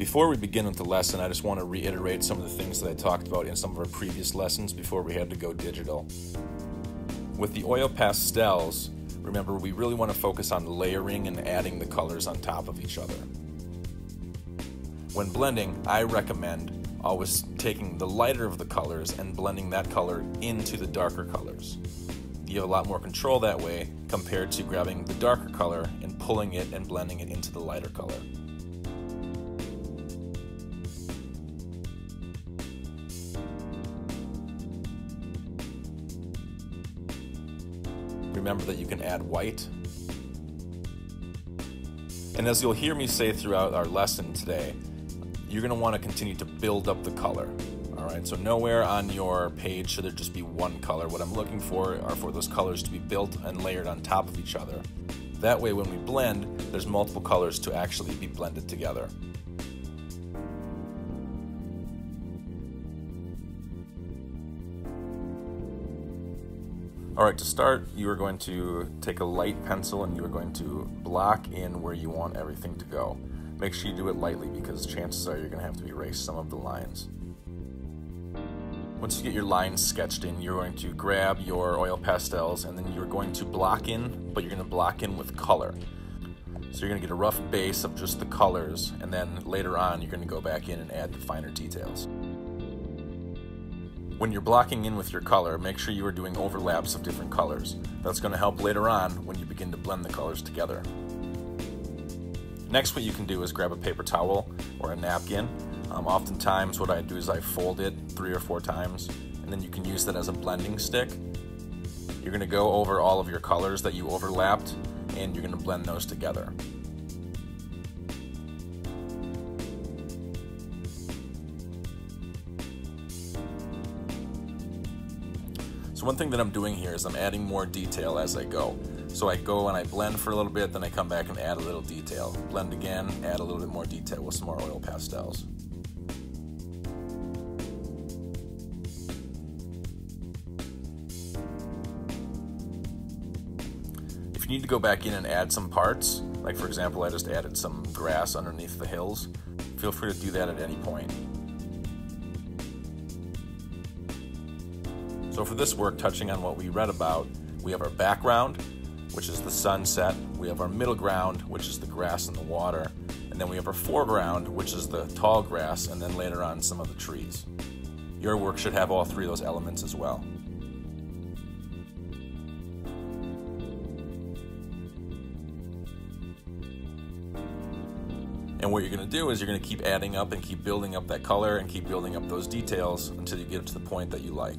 Before we begin with the lesson, I just want to reiterate some of the things that I talked about in some of our previous lessons before we had to go digital. With the oil pastels, remember we really want to focus on layering and adding the colors on top of each other. When blending, I recommend always taking the lighter of the colors and blending that color into the darker colors. You have a lot more control that way compared to grabbing the darker color and pulling it and blending it into the lighter color. Remember that you can add white. And as you'll hear me say throughout our lesson today, you're going to want to continue to build up the color. All right, so nowhere on your page should there just be one color. What I'm looking for are for those colors to be built and layered on top of each other. That way, when we blend, there's multiple colors to actually be blended together. All right, to start, you are going to take a light pencil and you are going to block in where you want everything to go. Make sure you do it lightly because chances are you're going to have to erase some of the lines. Once you get your lines sketched in, you're going to grab your oil pastels and then you're going to block in, but you're going to block in with color. So you're going to get a rough base of just the colors, and then later on you're going to go back in and add the finer details. When you're blocking in with your color, make sure you are doing overlaps of different colors. That's going to help later on when you begin to blend the colors together. Next, what you can do is grab a paper towel or a napkin. Um, oftentimes, what I do is I fold it three or four times, and then you can use that as a blending stick. You're going to go over all of your colors that you overlapped, and you're going to blend those together. So one thing that I'm doing here is I'm adding more detail as I go. So I go and I blend for a little bit, then I come back and add a little detail. Blend again, add a little bit more detail with some more oil pastels. If you need to go back in and add some parts, like for example I just added some grass underneath the hills, feel free to do that at any point. So for this work, touching on what we read about, we have our background, which is the sunset. We have our middle ground, which is the grass and the water. And then we have our foreground, which is the tall grass, and then later on some of the trees. Your work should have all three of those elements as well. And what you're going to do is you're going to keep adding up and keep building up that color and keep building up those details until you get to the point that you like.